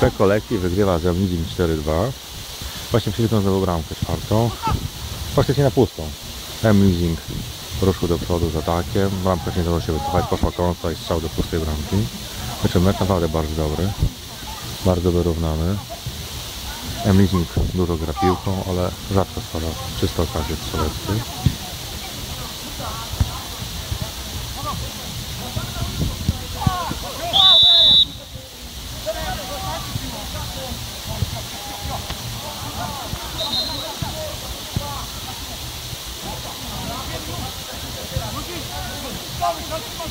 Te koleki wygrywa z Leading 4-2. Właśnie przeliczą znowu bramkę czwartą. Faktycznie na pustą. M-Leasing ruszył do przodu z atakiem. Bramka nie zdążyła się wycofać, poszła kontra i strzał do pustej bramki. Znaczy mecz naprawdę bardzo dobry. Bardzo wyrównany. M-Leasing dużo gra piłką, ale rzadko stwarza czyste okazje strzeleckie. Yeah.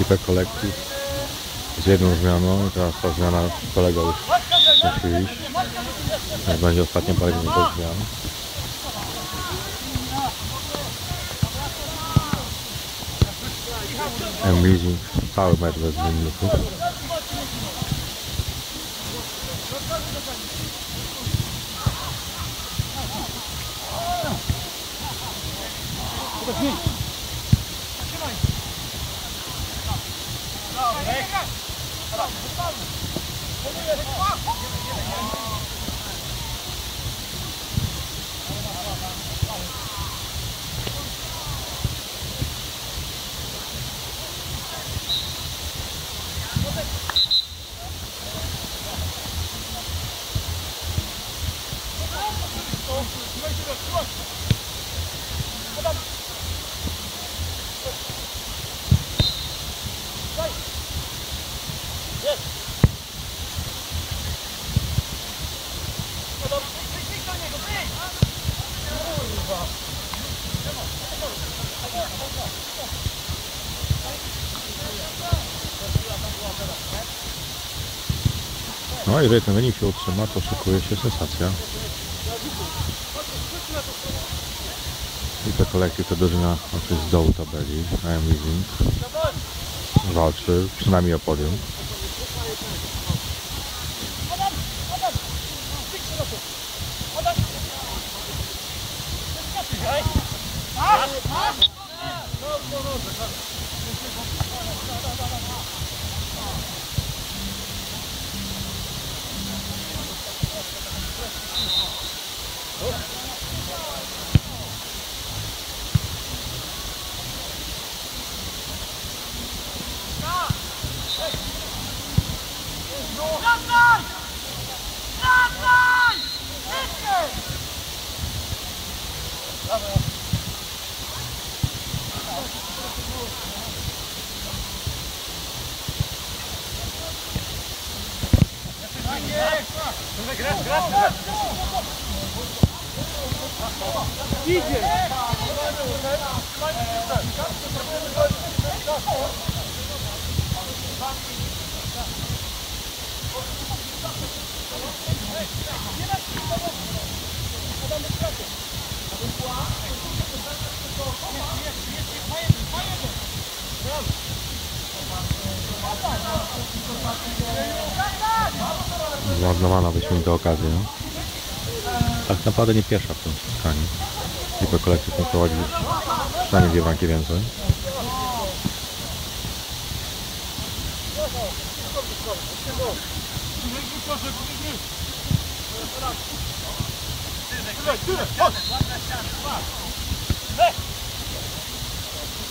I te kolekcji z jedną zmianą, teraz ta zmiana kolega już musi iść. Będzie ostatnią pojedyną do zmian. Emilii cały mecz bez wyników. Thank you. không không không không không không không không không No jeżeli ten wynik się utrzyma, to szykuje się sensacja. I te kolekcje to drużyna znaczy z dołu tabeli, AM Leasing walczy przynajmniej o podium. grasz, grasz, grasz! Idzie! Nie Zmarnowana wyśmienita okazja. Tak naprawdę nie pierwsza w tym spotkaniu. Lipa kolekcji są prowadzi przynajmniej dwie bramki więcej.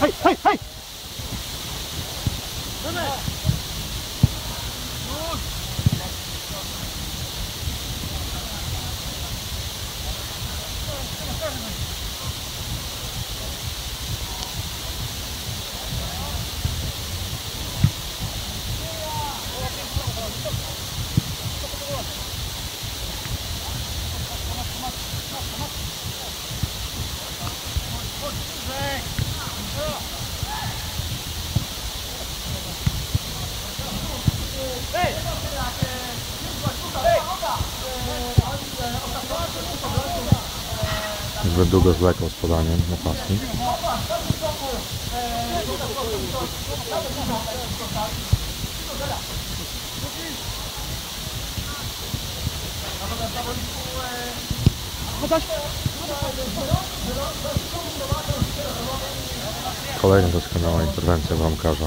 Hej, hej, hej! Zbyt długo zwlekał z podaniem napastnik. Kolejna doskonała interwencja bramkarza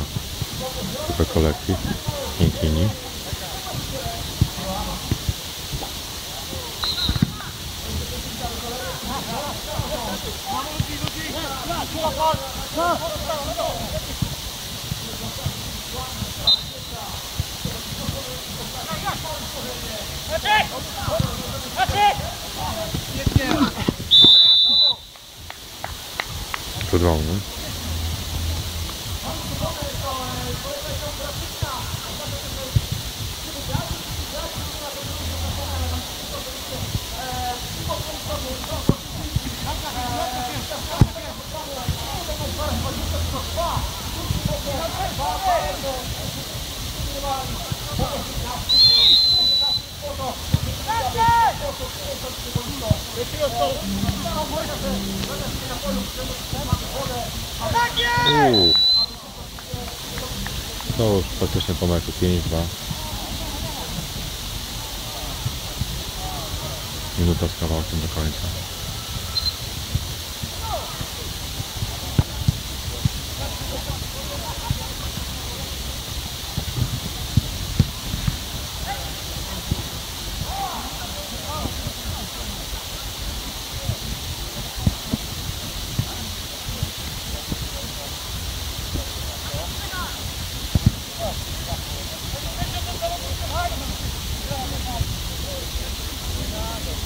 부드러운 Uuu. To już praktycznie po meczu 5-2. Minuta z kawałkiem do końca.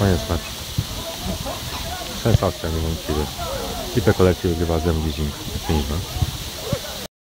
Koniec meczu. Sensacja niewątpliwie. Lipę kolekcji wygrywa Zem Leasing 5